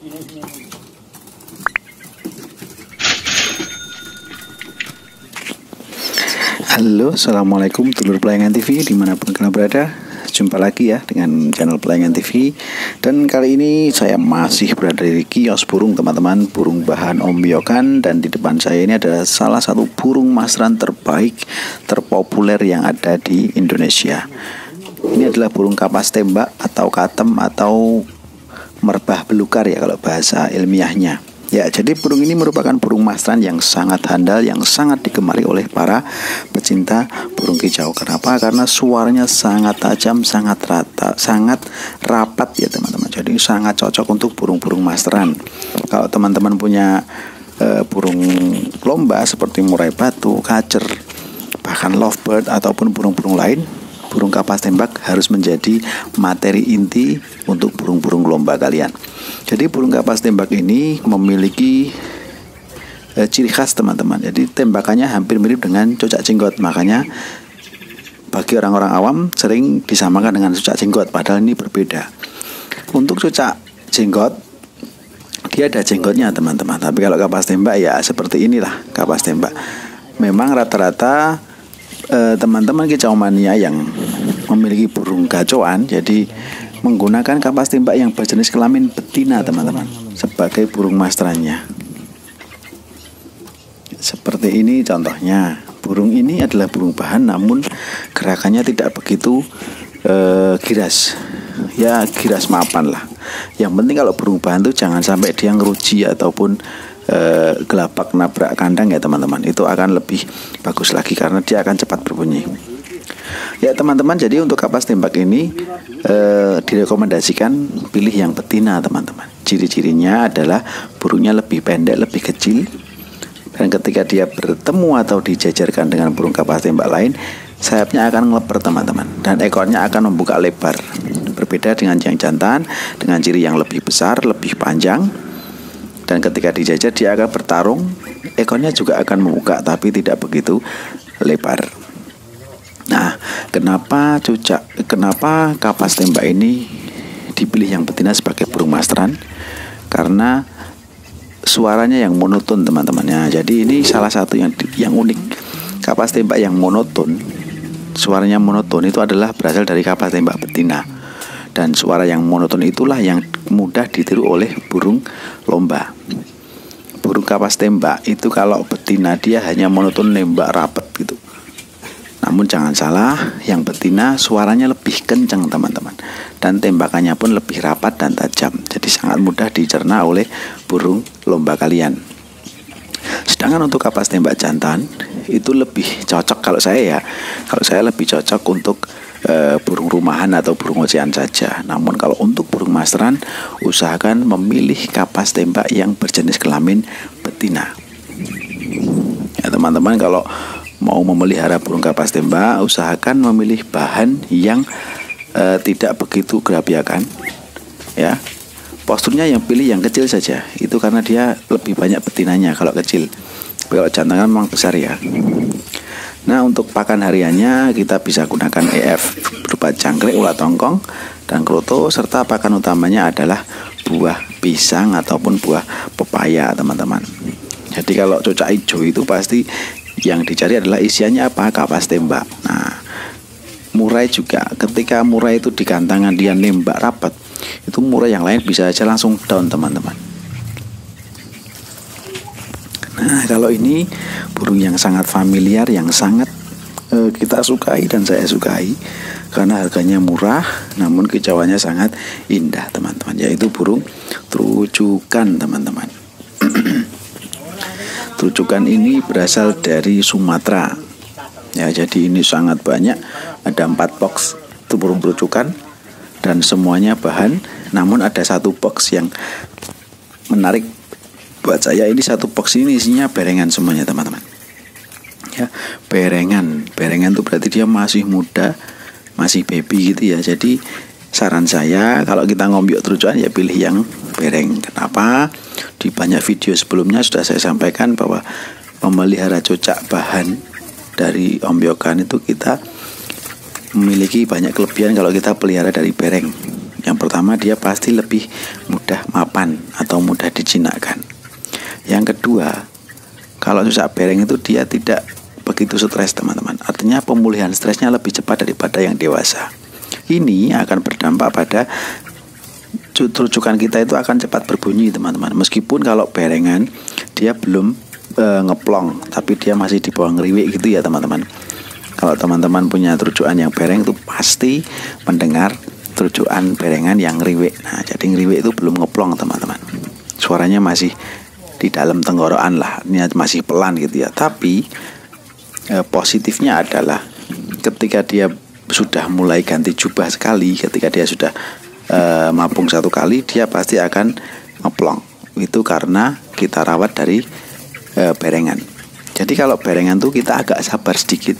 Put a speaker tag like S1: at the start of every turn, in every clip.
S1: Halo, Assalamualaikum Telur Pelayangan TV di mana pun kalian berada. Jumpa lagi ya dengan channel Pelayangan TV Dan kali ini saya masih berada di kios burung teman-teman. Burung bahan ombyokan Dan di depan saya ini adalah salah satu burung masran terbaik Terpopuler yang ada di Indonesia. Ini adalah burung kapas tembak atau katem atau merbah belukar ya kalau bahasa ilmiahnya Ya, jadi burung ini merupakan burung masran yang sangat handal, yang sangat digemari oleh para pecinta burung kicau. Kenapa? Karena suaranya sangat tajam, sangat rata, sangat rapat ya teman-teman. Jadi sangat cocok untuk burung-burung masran. Kalau teman-teman punya e, burung lomba seperti murai batu, kacer, bahkan lovebird ataupun burung-burung lain, burung kapas tembak harus menjadi materi inti untuk burung-burung lomba kalian. Jadi burung kapas tembak ini memiliki e, ciri khas teman-teman. Jadi tembakannya hampir mirip dengan cocak jenggot. Makanya bagi orang-orang awam sering disamakan dengan cocak jenggot padahal ini berbeda. Untuk cocak jenggot dia ada jenggotnya teman-teman. Tapi kalau kapas tembak ya seperti inilah kapas tembak. Memang rata-rata e, teman-teman kicau mania yang memiliki burung gacoan jadi menggunakan kapas tembak yang berjenis kelamin betina teman-teman sebagai burung mastrannya seperti ini contohnya. Burung ini adalah burung bahan namun gerakannya tidak begitu uh, giras. Ya giras mapan lah. Yang penting kalau burung bahan tuh jangan sampai dia ngeruji ataupun uh, gelapak nabrak kandang ya teman-teman. Itu akan lebih bagus lagi karena dia akan cepat berbunyi Ya teman-teman, jadi untuk kapas tembak ini eh, direkomendasikan pilih yang betina teman-teman. Ciri-cirinya adalah burungnya lebih pendek, lebih kecil, dan ketika dia bertemu atau dijajarkan dengan burung kapas tembak lain, sayapnya akan ngeleper teman-teman, dan ekornya akan membuka lebar. Berbeda dengan yang jantan, dengan ciri yang lebih besar, lebih panjang, dan ketika dijajar dia akan bertarung, ekornya juga akan membuka tapi tidak begitu lebar. Nah, kenapa cucak, kenapa kapas tembak ini dipilih yang betina sebagai burung mastran? Karena suaranya yang monoton teman-teman ya. Jadi ini salah satu yang yang unik. Kapas tembak yang monoton, suaranya monoton itu adalah berasal dari kapas tembak betina. Dan suara yang monoton itulah yang mudah ditiru oleh burung lomba. Burung kapas tembak itu kalau betina dia hanya monoton nembak rapet gitu namun jangan salah, yang betina suaranya lebih kencang teman-teman. Dan tembakannya pun lebih rapat dan tajam. Jadi sangat mudah dicerna oleh burung lomba kalian. Sedangkan untuk kapas tembak jantan Itu lebih cocok kalau saya ya. Kalau saya lebih cocok untuk e, burung rumahan atau burung ocehan saja. Namun kalau untuk burung masteran Usahakan memilih kapas tembak yang berjenis kelamin betina. Ya teman-teman kalau mau memelihara burung kapas tembak, usahakan memilih bahan yang e, tidak begitu gerabiakan. Ya. Posturnya yang pilih yang kecil saja. Itu karena dia lebih banyak betinanya kalau kecil. Kalau jantan kan memang besar ya. Nah, untuk pakan hariannya kita bisa gunakan EF berupa jangkrik, ulat tongkong, dan kroto serta pakan utamanya adalah buah pisang ataupun buah pepaya, teman-teman. Jadi kalau cocak hijau itu pasti yang dicari adalah isiannya apa? Kapas tembak. Nah murai juga. Ketika murai itu di kantangan dia nembak rapat itu murai yang lain bisa aja langsung down teman-teman. Nah kalau ini burung yang sangat familiar yang sangat uh, kita sukai dan saya sukai. Karena harganya murah namun kicauannya sangat indah teman-teman. Yaitu burung terucukan teman-teman Terucukan ini berasal dari Sumatera. Ya, jadi ini sangat banyak. Ada empat box burung terucukan dan semuanya bahan. Namun ada satu box yang menarik buat saya. Ini satu box ini isinya berengan semuanya teman-teman. Ya, berengan. Berengan itu berarti dia masih muda, masih baby gitu ya. Jadi saran saya kalau kita ngombyok terucukan ya pilih yang bereng. Kenapa? Di banyak video sebelumnya sudah saya sampaikan bahwa memelihara cocak bahan dari ombyokan itu kita memiliki banyak kelebihan kalau kita pelihara dari bereng. Yang pertama dia pasti lebih mudah mapan atau mudah dijinakkan. Yang kedua, kalau susah bereng itu dia tidak begitu stres teman-teman. Artinya pemulihan stresnya lebih cepat daripada yang dewasa. Ini akan berdampak pada rujukan kita itu akan cepat berbunyi teman-teman. Meskipun kalau berengan dia belum e, ngeplong, tapi dia masih di bawah ngeriwik gitu ya teman-teman. Kalau teman-teman punya terujukan yang bereng itu pasti mendengar terujukan berengan yang ngeriwik. Nah, jadi ngeriwik itu belum ngeplong teman-teman. Suaranya masih di dalam tenggorokan lah, ini masih pelan gitu ya. Tapi e, positifnya adalah ketika dia sudah mulai ganti jubah sekali, ketika dia sudah e, mapung satu kali, dia pasti akan ngeplong. Itu karena kita rawat dari e, berengan. Jadi kalau berengan tuh kita agak sabar sedikit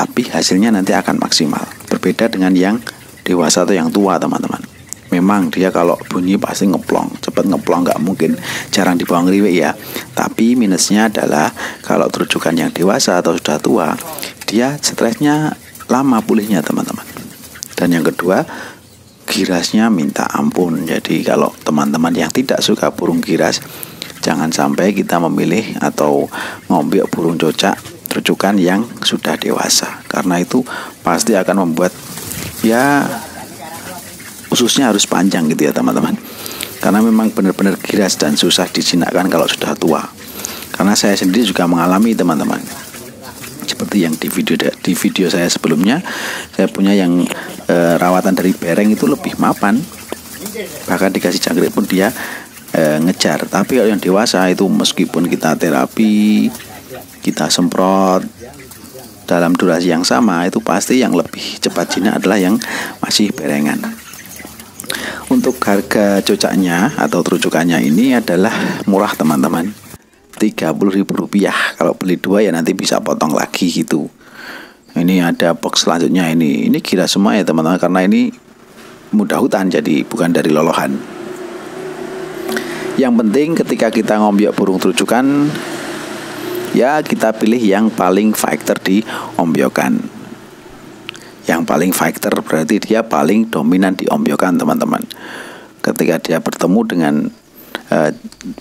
S1: tapi hasilnya nanti akan maksimal. Berbeda dengan yang dewasa atau yang tua, teman-teman. Memang dia kalau bunyi pasti ngeplong, cepat ngeplong nggak mungkin, jarang dibawa ngeriwek ya. Tapi minusnya adalah kalau terujukan yang dewasa atau sudah tua, dia stresnya lama pulihnya teman-teman. Dan yang kedua, girasnya minta ampun. Jadi kalau teman-teman yang tidak suka burung giras, jangan sampai kita memilih atau ngombe burung cocak rujukan yang sudah dewasa. Karena itu pasti akan membuat ya ususnya harus panjang gitu ya teman-teman. Karena memang benar-benar giras dan susah dijinakkan kalau sudah tua. Karena saya sendiri juga mengalami teman-teman seperti yang di video di video saya sebelumnya saya punya yang e, rawatan dari bereng itu lebih mapan. Bahkan dikasih jangkrik pun dia e, ngejar. Tapi kalau yang dewasa itu meskipun kita terapi kita semprot dalam durasi yang sama itu pasti yang lebih cepat jinak adalah yang masih berengan. Untuk harga cocaknya atau terujukannya ini adalah murah teman-teman Rp30.000 kalau beli dua ya nanti bisa potong lagi gitu. Ini ada box selanjutnya ini. Ini kira semua ya teman-teman karena ini mudah hutan jadi bukan dari lolohan. Yang penting ketika kita ngombiok burung terujukan ya kita pilih yang paling fighter di ombyokan. Yang paling fighter berarti dia paling dominan di ombyokan teman-teman. Ketika dia bertemu dengan uh,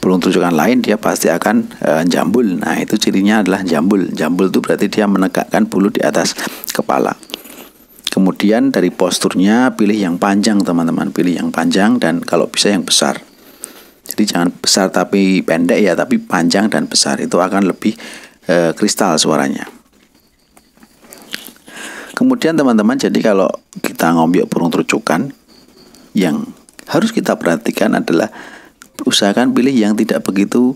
S1: burung tujukan lain dia pasti akan uh, jambul. Nah itu cirinya adalah jambul. Jambul itu berarti dia menegakkan bulu di atas kepala. Kemudian dari posturnya pilih yang panjang teman-teman. Pilih yang panjang dan kalau bisa yang besar. Jadi jangan besar tapi pendek ya, tapi panjang dan besar. Itu akan lebih e, kristal suaranya. Kemudian teman-teman, jadi kalau kita ngombyok burung terucukan, yang harus kita perhatikan adalah usahakan pilih yang tidak begitu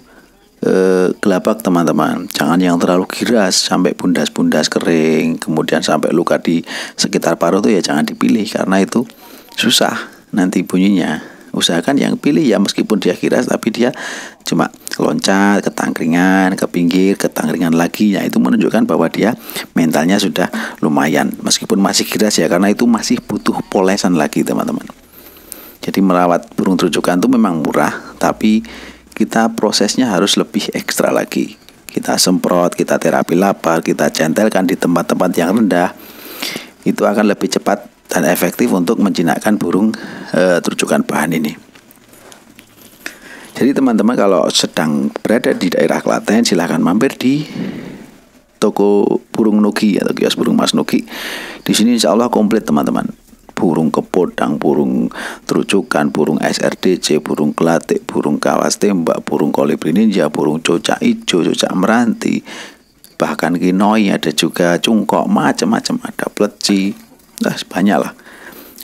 S1: e, gelabak teman-teman. Jangan yang terlalu giras sampai bundas-bundas kering, kemudian sampai luka di sekitar paruh itu ya jangan dipilih karena itu susah nanti bunyinya. Usahakan yang pilih ya meskipun dia kiras tapi dia cuma loncat ke tangkringan ke pinggir ke tangkringan lagi. Ya itu menunjukkan bahwa dia mentalnya sudah lumayan meskipun masih kiras ya karena itu masih butuh polesan lagi teman-teman. Jadi merawat burung terujukan itu memang murah tapi kita prosesnya harus lebih ekstra lagi kita semprot kita terapi lapar kita centelkan di tempat-tempat yang rendah itu akan lebih cepat dan efektif untuk menjinakkan burung e, terujukan bahan ini. Jadi teman-teman kalau sedang berada di daerah Klaten silahkan mampir di toko burung Nugi atau kios burung Mas Nugi. Di sini insya Allah komplit teman-teman. Burung kepodang, burung terujukan, burung SRDC, burung kelatik, burung kawas tembak, burung kolibri ninja, burung cocak hijau, cocak meranti, bahkan kinoi ada juga cungkok macam-macam ada pleci Nah, banyak lah.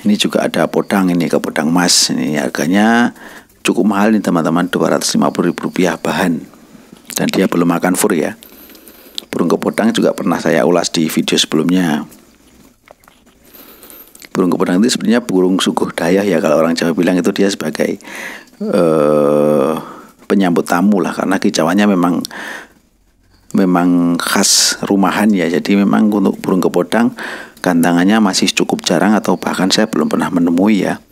S1: Ini juga ada podang ini ke podang emas. Ini harganya cukup mahal nih teman-teman, ribu rupiah bahan. Dan dia belum makan fur ya. Burung kepodang juga pernah saya ulas di video sebelumnya. Burung kepodang itu sebenarnya burung suguh daya ya. Kalau orang Jawa bilang itu dia sebagai uh, penyambut tamu lah. Karena kicauannya memang memang khas rumahan ya. Jadi memang untuk burung kepodang gantangannya masih cukup jarang atau bahkan saya belum pernah menemui ya.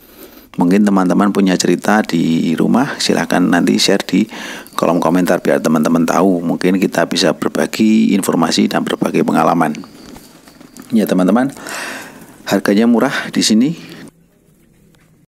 S1: Mungkin teman-teman punya cerita di rumah silahkan nanti share di kolom komentar biar teman-teman tahu. Mungkin kita bisa berbagi informasi dan berbagi pengalaman. Ya teman-teman harganya murah di sini